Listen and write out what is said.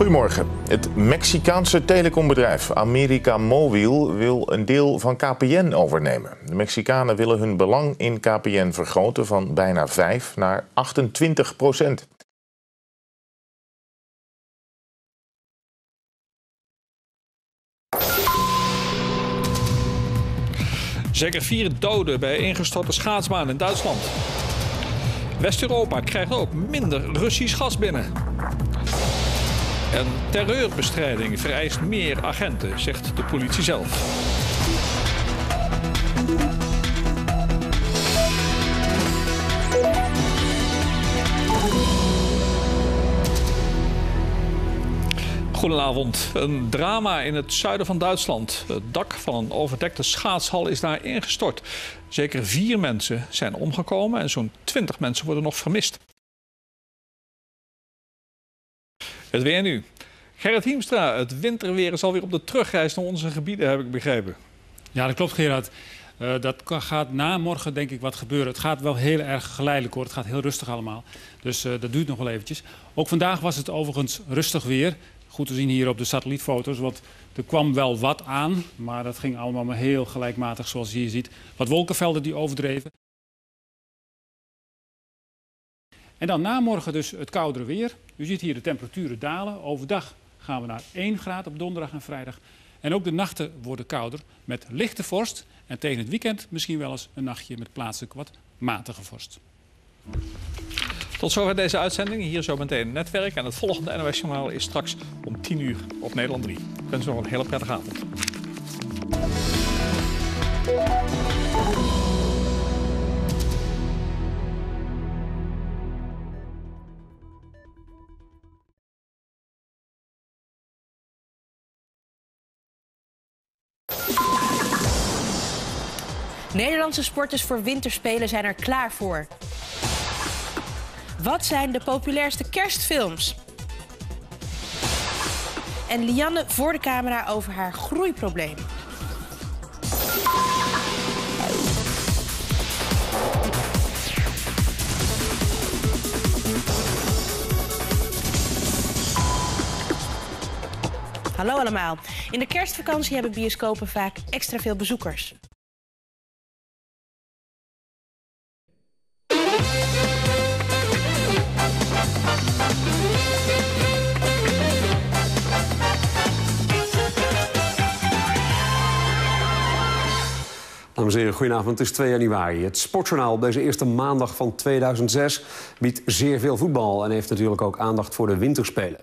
Goedemorgen. Het Mexicaanse telecombedrijf America Mobil wil een deel van KPN overnemen. De Mexicanen willen hun belang in KPN vergroten van bijna 5 naar 28 procent. Zeker vier doden bij ingestorte schaatsbaan in Duitsland. West-Europa krijgt ook minder Russisch gas binnen. En terreurbestrijding vereist meer agenten, zegt de politie zelf. Goedenavond. Een drama in het zuiden van Duitsland. Het dak van een overdekte scheidshal is daar ingestort. Zeker vier mensen zijn omgekomen en zo'n twintig mensen worden nog vermist. Het weer nu. Gerrit Hiemstra, het winterweer is alweer op de terugreis naar onze gebieden, heb ik begrepen. Ja, dat klopt Gerard. Uh, dat gaat na morgen denk ik wat gebeuren. Het gaat wel heel erg geleidelijk hoor. Het gaat heel rustig allemaal. Dus uh, dat duurt nog wel eventjes. Ook vandaag was het overigens rustig weer. Goed te zien hier op de satellietfoto's, want er kwam wel wat aan. Maar dat ging allemaal maar heel gelijkmatig zoals je hier ziet. Wat wolkenvelden die overdreven. En dan na morgen dus het koudere weer. U ziet hier de temperaturen dalen. Overdag gaan we naar 1 graad op donderdag en vrijdag. En ook de nachten worden kouder met lichte vorst. En tegen het weekend misschien wel eens een nachtje met plaatselijk wat matige vorst. Tot zover deze uitzending. Hier zo meteen netwerk. En het volgende NOS Journaal is straks om 10 uur op Nederland 3. Ik wens nog een hele prettige avond. Nederlandse sporters voor winterspelen zijn er klaar voor. Wat zijn de populairste kerstfilms? En Lianne voor de camera over haar groeiprobleem. Hallo allemaal. In de kerstvakantie hebben bioscopen vaak extra veel bezoekers. Dames en goedenavond. Het is 2 januari. Het Sportjournaal op deze eerste maandag van 2006 biedt zeer veel voetbal... en heeft natuurlijk ook aandacht voor de winterspelen.